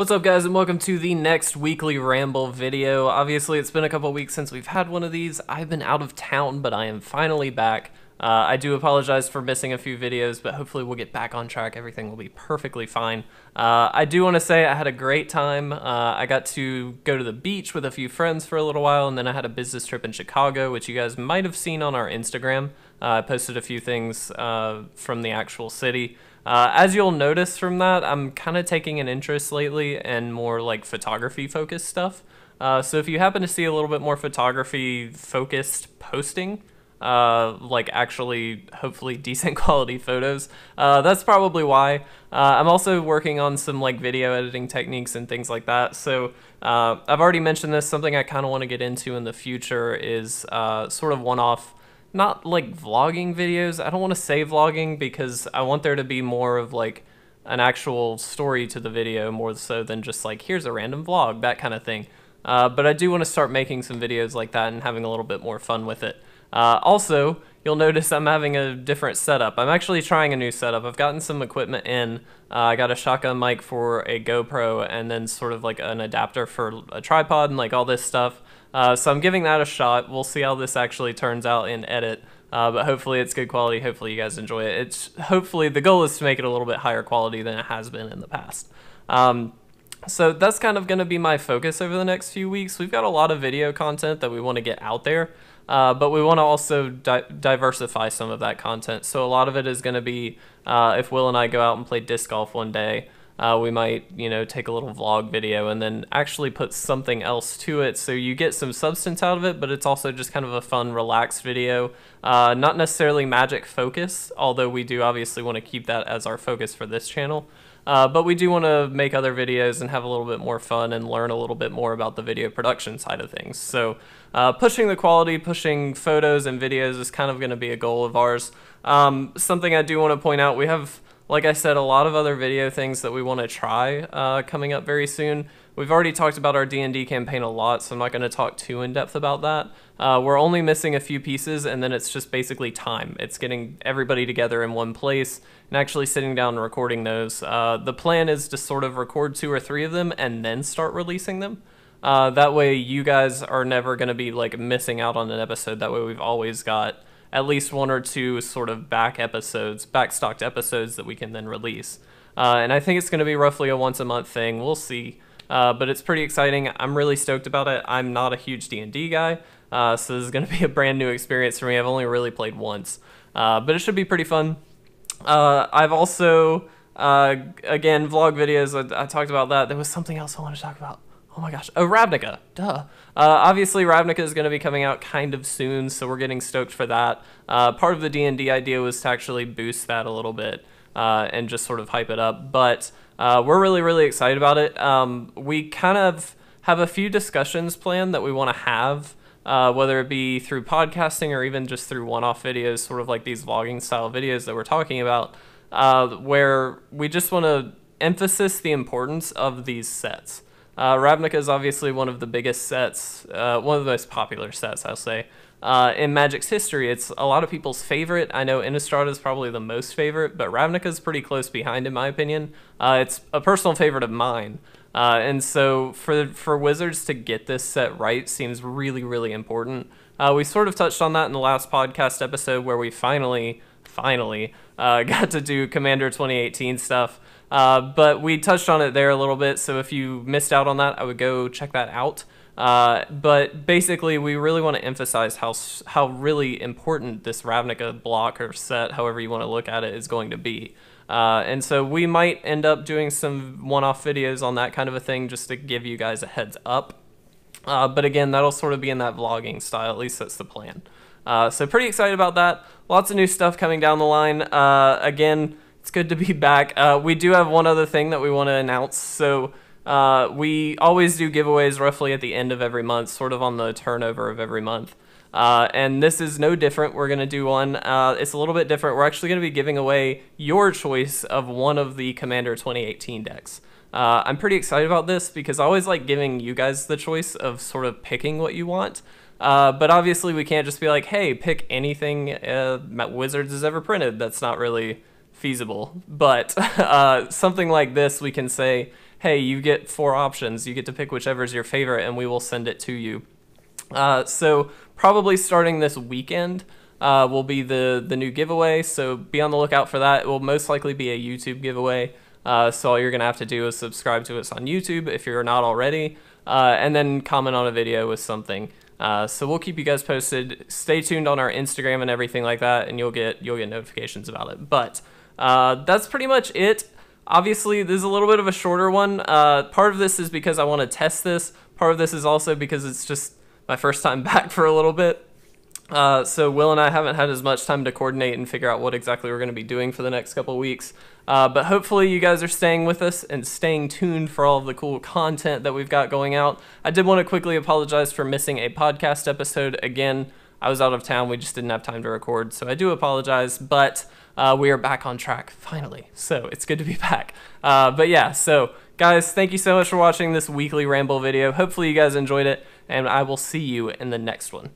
What's up guys and welcome to the next weekly ramble video. Obviously it's been a couple weeks since we've had one of these. I've been out of town but I am finally back. Uh, I do apologize for missing a few videos but hopefully we'll get back on track. Everything will be perfectly fine. Uh, I do want to say I had a great time. Uh, I got to go to the beach with a few friends for a little while and then I had a business trip in Chicago which you guys might have seen on our Instagram. Uh, I posted a few things uh, from the actual city. Uh, as you'll notice from that, I'm kind of taking an interest lately in more like photography focused stuff. So if you happen to see a little bit more photography focused posting, uh, like actually hopefully decent quality photos, uh, that's probably why. Uh, I'm also working on some like video editing techniques and things like that. So uh, I've already mentioned this. Something I kind of want to get into in the future is sort of one-off not like vlogging videos. I don't want to say vlogging because I want there to be more of like an actual story to the video more so than just like here's a random vlog, that kind of thing. Uh, but I do want to start making some videos like that and having a little bit more fun with it. Uh, also, you'll notice I'm having a different setup. I'm actually trying a new setup. I've gotten some equipment in. Uh, I got a shotgun mic for a GoPro and then sort of like an adapter for a tripod and like all this stuff. Uh, so I'm giving that a shot. We'll see how this actually turns out in edit. Uh, but hopefully it's good quality. Hopefully you guys enjoy it. It's hopefully the goal is to make it a little bit higher quality than it has been in the past. Um, so that's kind of going to be my focus over the next few weeks. We've got a lot of video content that we want to get out there, uh, but we want to also di diversify some of that content. So a lot of it is going to be uh, if Will and I go out and play disc golf one day, uh, we might, you know, take a little vlog video and then actually put something else to it so you get some substance out of it, but it's also just kind of a fun, relaxed video. Uh, not necessarily magic focus, although we do obviously want to keep that as our focus for this channel. Uh, but we do want to make other videos and have a little bit more fun and learn a little bit more about the video production side of things. So uh, pushing the quality, pushing photos and videos is kind of going to be a goal of ours. Um, something I do want to point out, we have like I said, a lot of other video things that we want to try uh, coming up very soon. We've already talked about our D&D campaign a lot, so I'm not going to talk too in depth about that. Uh, we're only missing a few pieces, and then it's just basically time. It's getting everybody together in one place and actually sitting down and recording those. Uh, the plan is to sort of record two or three of them and then start releasing them. Uh, that way, you guys are never going to be like missing out on an episode. That way, we've always got at least one or two sort of back episodes, backstocked episodes that we can then release. Uh, and I think it's going to be roughly a once a month thing. We'll see. Uh, but it's pretty exciting. I'm really stoked about it. I'm not a huge D&D guy, uh, so this is going to be a brand new experience for me. I've only really played once, uh, but it should be pretty fun. Uh, I've also, uh, again, vlog videos. I, I talked about that. There was something else I want to talk about. Oh my gosh. Oh, Ravnica. Duh. Uh, obviously, Ravnica is going to be coming out kind of soon, so we're getting stoked for that. Uh, part of the D&D idea was to actually boost that a little bit uh, and just sort of hype it up. But uh, we're really, really excited about it. Um, we kind of have a few discussions planned that we want to have, uh, whether it be through podcasting or even just through one-off videos, sort of like these vlogging style videos that we're talking about, uh, where we just want to emphasize the importance of these sets. Uh, Ravnica is obviously one of the biggest sets, uh, one of the most popular sets, I'll say, uh, in Magic's history. It's a lot of people's favorite. I know Innistrad is probably the most favorite, but Ravnica is pretty close behind, in my opinion. Uh, it's a personal favorite of mine. Uh, and so for, for Wizards to get this set right seems really, really important. Uh, we sort of touched on that in the last podcast episode where we finally, finally got to do Commander 2018 stuff. Uh, but we touched on it there a little bit, so if you missed out on that, I would go check that out. Uh, but basically, we really want to emphasize how how really important this Ravnica block or set, however you want to look at it, is going to be. Uh, and so we might end up doing some one-off videos on that kind of a thing just to give you guys a heads up. Uh, but again, that'll sort of be in that vlogging style. At least that's the plan. Uh, so pretty excited about that. Lots of new stuff coming down the line. Uh, again it's good to be back. Uh, we do have one other thing that we want to announce. So uh, we always do giveaways roughly at the end of every month, sort of on the turnover of every month. Uh, and this is no different. We're going to do one. Uh, it's a little bit different. We're actually going to be giving away your choice of one of the Commander 2018 decks. I'm pretty excited about this because I always like giving you guys the choice of sort of picking what you want. Uh, but obviously, we can't just be like, hey, pick anything uh, Wizards has ever printed. That's not really feasible. But uh, something like this, we can say, hey, you get four options. You get to pick whichever is your favorite, and we will send it to you. Uh, so probably starting this weekend uh, will be the the new giveaway. So be on the lookout for that. It will most likely be a YouTube giveaway. Uh, so all you're gonna have to do is subscribe to us on YouTube if you're not already, uh, and then comment on a video with something. Uh, so we'll keep you guys posted. Stay tuned on our Instagram and everything like that, and you'll get you'll get notifications about it. But uh, that's pretty much it. Obviously, this is a little bit of a shorter one. Uh, part of this is because I want to test this. Part of this is also because it's just my first time back for a little bit. Uh, so Will and I haven't had as much time to coordinate and figure out what exactly we're going to be doing for the next couple weeks. Uh, but hopefully you guys are staying with us and staying tuned for all of the cool content that we've got going out. I did want to quickly apologize for missing a podcast episode again. I was out of town. We just didn't have time to record, so I do apologize. But uh, we are back on track finally. So it's good to be back. Uh, but yeah, so guys, thank you so much for watching this weekly ramble video. Hopefully you guys enjoyed it, and I will see you in the next one.